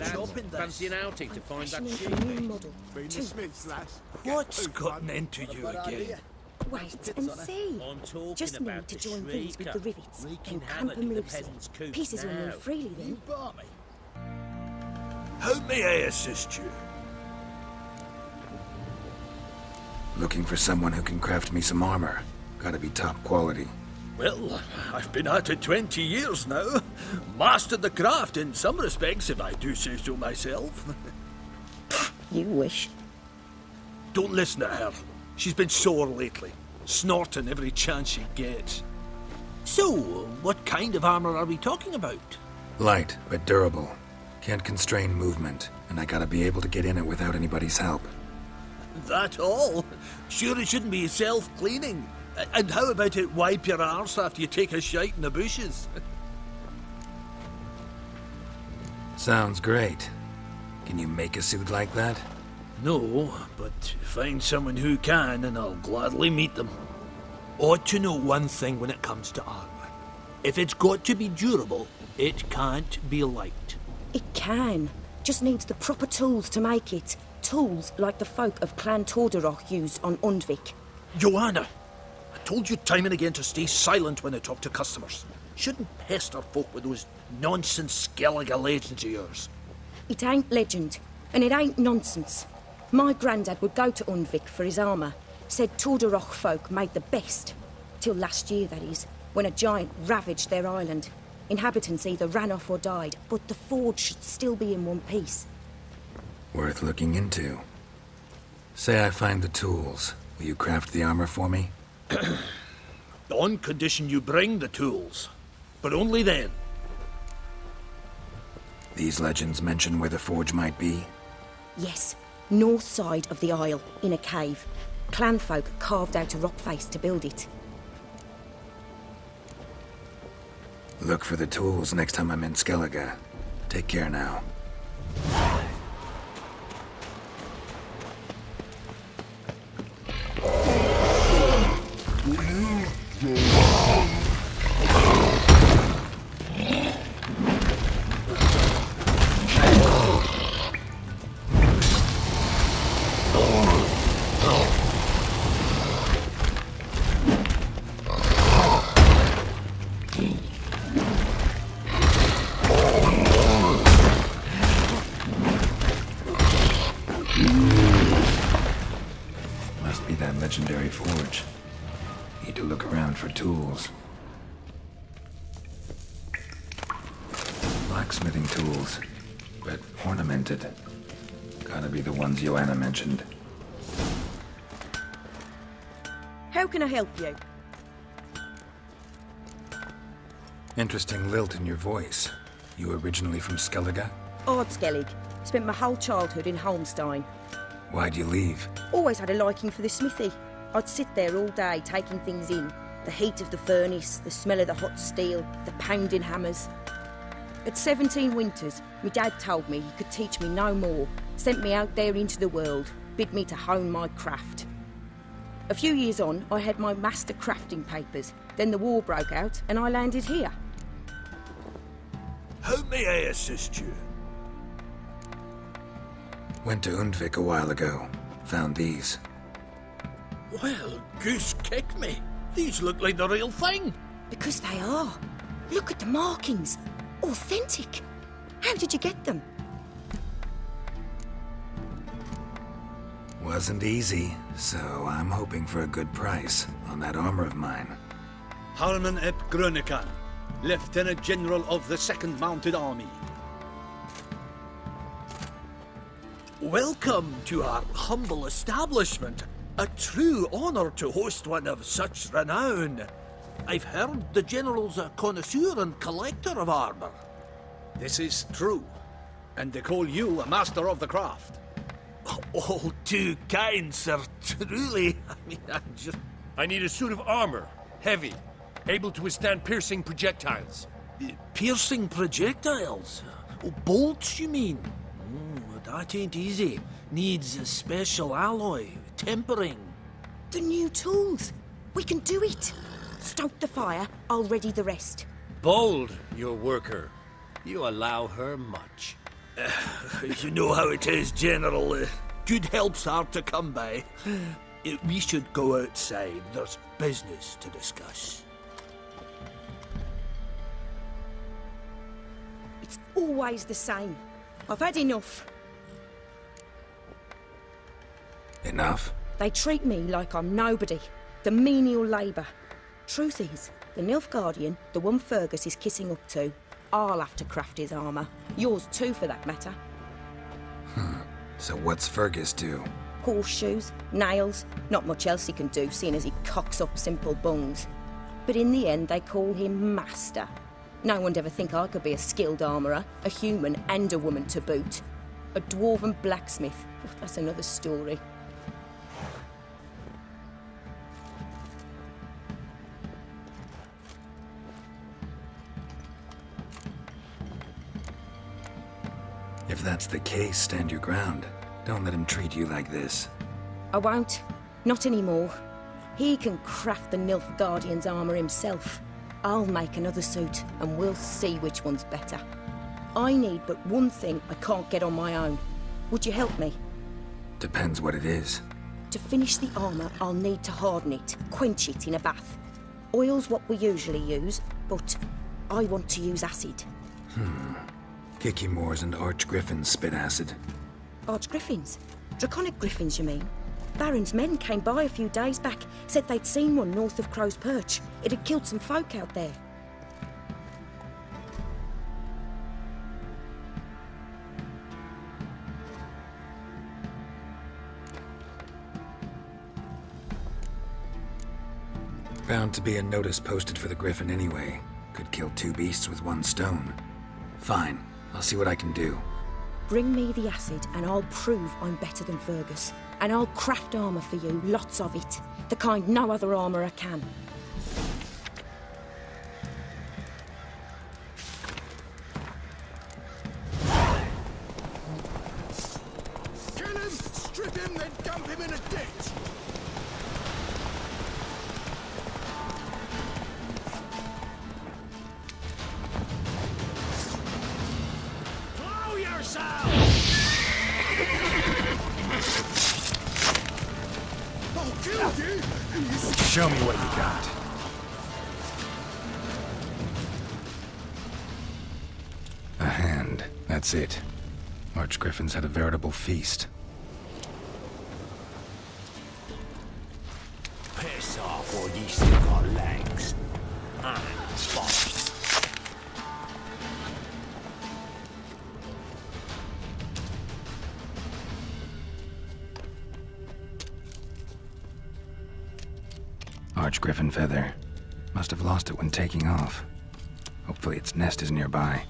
was chopping this. Fancy an outing to find that Fashioning sheep? a new model. Been Two. the Smiths, lass. What's gotten into you again? Wait and see. I'm talking Just about need to the join these with the rivets. wreaking Then havoc clamp in them the loosely. Pieces will move freely then. How may I assist you? Looking for someone who can craft me some armor. Gotta be top quality. Well, I've been at it 20 years now. Mastered the craft in some respects, if I do say so myself. You wish. Don't listen to her. She's been sore lately, snorting every chance she gets. So, what kind of armor are we talking about? Light, but durable. Can't constrain movement, and I gotta be able to get in it without anybody's help. That all? Sure it shouldn't be self-cleaning. A- And how about it wipe your arse after you take a shite in the bushes? Sounds great. Can you make a suit like that? No, but find someone who can and I'll gladly meet them. Ought to know one thing when it comes to armor. If it's got to be durable, it can't be light. It can. Just needs the proper tools to make it. Tools like the folk of Clan Tordarroch used on Undvik. Yoana, I told you time and again to stay silent when I talk to customers. Shouldn't pester folk with those nonsense Skellige legends of yours. It ain't legend, and it ain't nonsense. My grandad would go to Undvik for his armour. Said Tordarroch folk made the best. Till last year, that is, when a giant ravaged their island. Inhabitants either ran off or died, but the forge should still be in one piece. Worth looking into. Say I find the tools. Will you craft the armor for me? On condition you bring the tools. But only then. These legends mention where the forge might be. Yes, north side of the isle, in a cave. Clanfolk carved out a rock face to build it. Look for the tools next time I'm in Skellige. Take care now. Legendary forge. Need to look around for tools. Blacksmithing tools, but ornamented. Gotta be the ones Yoana mentioned. How can I help you? Interesting lilt in your voice. You originally from Skellige? Ardskellig. Spent my whole childhood in Holmstein. Why'd you leave? Always had a liking for the smithy. I'd sit there all day taking things in. The heat of the furnace, the smell of the hot steel, the pounding hammers. At 17 winters, my dad told me he could teach me no more, sent me out there into the world, bid me to hone my craft. A few years on, I had my master crafting papers. Then the war broke out, and I landed here. How may I assist you? Went to Undvik a while ago. Found these. Well, goose kick me. These look like the real thing. Because they are. Look at the markings. Authentic. How did you get them? Wasn't easy, so I'm hoping for a good price on that armor of mine. Harman ep Grönekan, Lieutenant General of the Second Mounted Army. Welcome to our humble establishment. A true honor to host one of such renown. I've heard the General's a connoisseur and collector of armor. This is true, and they call you a master of the craft. All too kind, sir. Truly. I mean, I'm just. I need a suit of armor, heavy, able to withstand piercing projectiles. Piercing projectiles? Oh, bolts, you mean? That ain't easy. Needs a special alloy, tempering. The new tools. We can do it. Stoke the fire, I'll ready the rest. Bold, your worker. You allow her much. you know how it is, General. Uh, good help's hard to come by. Uh, we should go outside. There's business to discuss. It's always the same. I've had enough. Enough? They treat me like I'm nobody. The menial labour. Truth is, the Nilfgaardian, the one Fergus is kissing up to, I'll have to craft his armour. Yours too, for that matter. Hmm. So what's Fergus do? Horseshoes, nails, not much else he can do, seeing as he cocks up simple bungs. But in the end, they call him Master. No one'd ever think I could be a skilled armourer, a human and a woman to boot. A dwarven blacksmith. Oh, that's another story. That's the case, stand your ground. Don't let him treat you like this. I won't. Not anymore. He can craft the Nilfgaardian's armour himself. I'll make another suit, and we'll see which one's better. I need but one thing I can't get on my own. Would you help me? Depends what it is. To finish the armour, I'll need to harden it, quench it in a bath. Oil's what we usually use, but I want to use acid. Kicky Moors and Arch Griffins spit acid. Arch griffins? Draconic griffins, you mean? Baron's men came by a few days back, said they'd seen one north of Crow's Perch. It had killed some folk out there. Bound to be a notice posted for the Griffin anyway. Could kill two beasts with one stone. Fine, I'll see what I can do. Bring me the acid, and I'll prove I'm better than Fergus. And I'll craft armour for you, lots of it. The kind no other armourer can. Kill him, strip him, then dump him in a ditch. That's it. Arch Griffins had a veritable feast. Piss off, or ye still got legs. Ah, bollocks. Arch Griffin feather. Must have lost it when taking off. Hopefully its nest is nearby.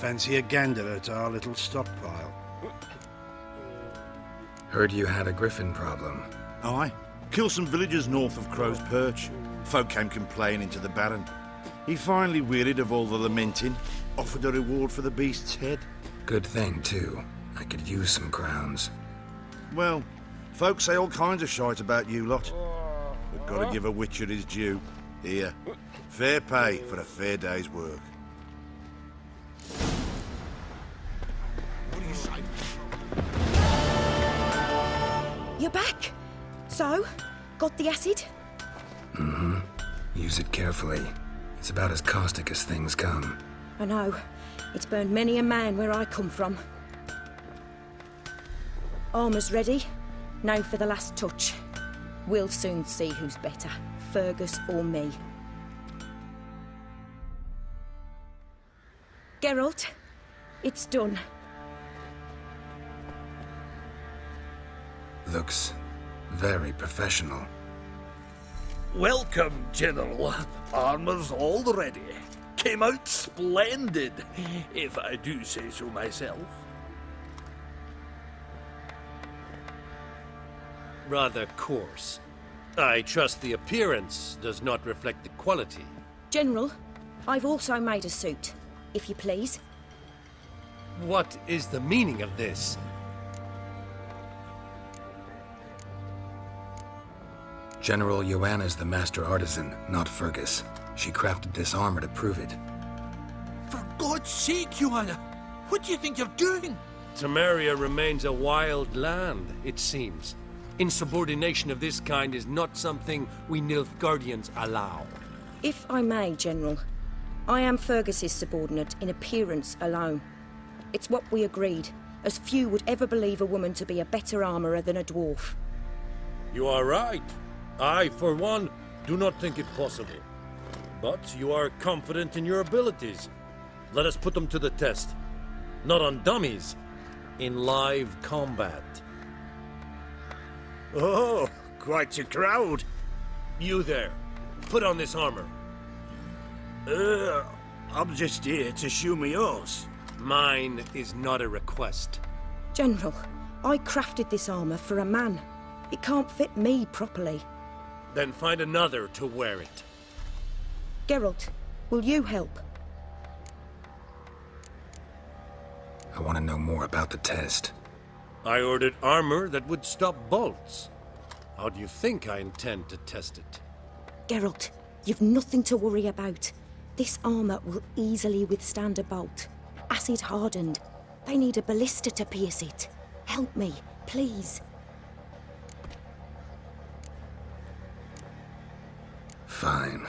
Fancy a gander at our little stockpile. Heard you had a Griffin problem. Oh, Aye. Kill some villagers north of Crow's Perch. Folk came complaining to the Baron. He finally wearied of all the lamenting, offered a reward for the beast's head. Good thing, too. I could use some crowns. Well, folks say all kinds of shite about you lot. But gotta give a witcher his due. Here, fair pay for a fair day's work. Back! So, got the acid? Mm-hmm. Use it carefully. It's about as caustic as things come. I know. It's burned many a man where I come from. Armour's ready. Now for the last touch. We'll soon see who's better, Fergus or me. Geralt, it's done. Looks very professional. Welcome, General. Armor's all ready. Came out splendid, if I do say so myself. Rather coarse. I trust the appearance does not reflect the quality. General, I've also made a suit, if you please. What is the meaning of this? General Yoana's the master artisan, not Fergus. She crafted this armor to prove it. For God's sake, Yoana, what do you think you're doing? Temeria remains a wild land, it seems. Insubordination of this kind is not something we Nilfgaardians allow. If I may, General, I am Fergus's subordinate in appearance alone. It's what we agreed, as few would ever believe a woman to be a better armourer than a dwarf. You are right. I, for one, do not think it possible. But you are confident in your abilities. Let us put them to the test. Not on dummies, in live combat. Oh, quite a crowd. You there, put on this armor. Uh, I'm just here to show me yours. Mine is not a request. General, I crafted this armour for a man. It can't fit me properly. Then find another to wear it. Geralt, will you help? I want to know more about the test. I ordered armor that would stop bolts. How do you think I intend to test it? Geralt, you've nothing to worry about. This armour will easily withstand a bolt. Acid hardened. They need a ballista to pierce it. Help me, please. Fine.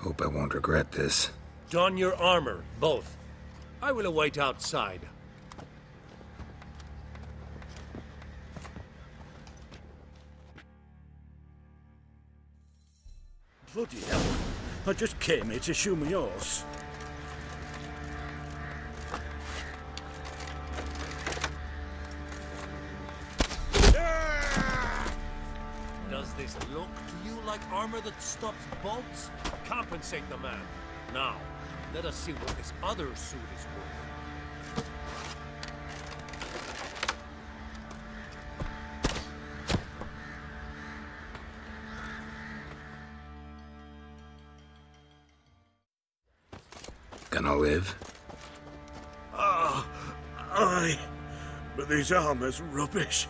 Hope I won't regret this. Don your armor, both. I will await outside. Bloody hell. I just came here to show me yours. Armor that stops bolts? Compensate the man. Now, let us see what this other suit is worth. Gonna live? Ah, aye. But this armor's rubbish.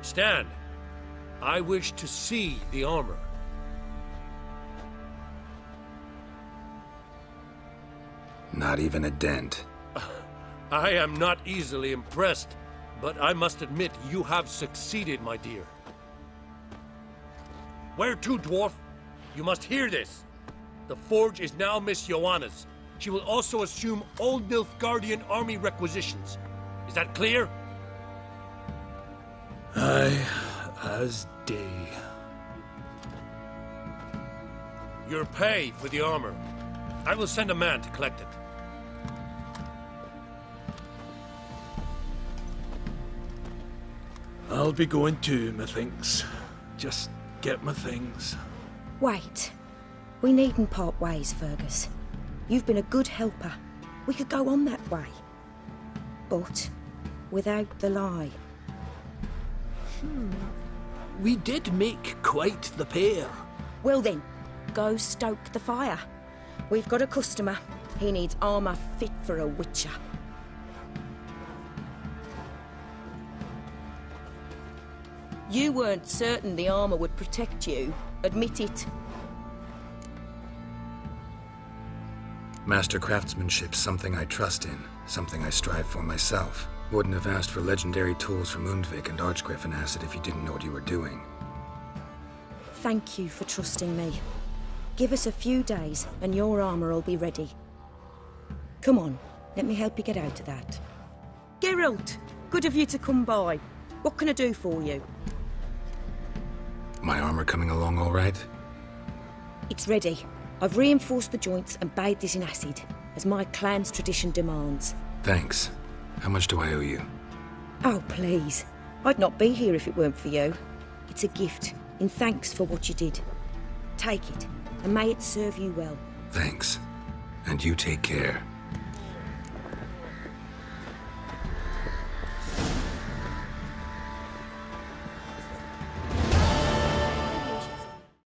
Stand. I wish to see the armor. Not even a dent. I am not easily impressed, but I must admit you have succeeded, my dear. Where to, dwarf? You must hear this. The forge is now Miss Yoana's. She will also assume Old Nilfgaardian army requisitions. Is that clear? Aye, as day. Your pay for the armor. I will send a man to collect it. I'll be going too, methinks. Just get my things. Wait. We needn't part ways, Fergus. You've been a good helper. We could go on that way. But without the lie. Hmm. We did make quite the pair. Well then, go stoke the fire. We've got a customer. He needs armour fit for a witcher. You weren't certain the armour would protect you. Admit it. Master craftsmanship's something I trust in, something I strive for myself. Wouldn't have asked for legendary tools from Undvik and Archgriffin Acid if you didn't know what you were doing. Thank you for trusting me. Give us a few days and your armour will be ready. Come on, let me help you get out of that. Geralt, good of you to come by. What can I do for you? My armor coming along all right? It's ready. I've reinforced the joints and bathed it in acid, as my clan's tradition demands. Thanks. How much do I owe you? Oh, please. I'd not be here if it weren't for you. It's a gift, in thanks for what you did. Take it, and may it serve you well. Thanks. And you take care.